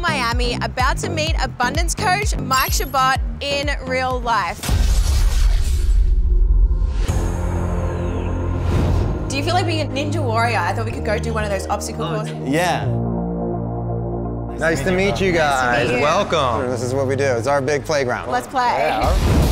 Miami, about to meet abundance coach Mike Chabot in real life. Do you feel like being a ninja warrior? I thought we could go do one of those obstacle oh, courses. Yeah. Nice to meet you guys. meet you. Welcome. This is what we do. It's our big playground. Let's play. Yeah.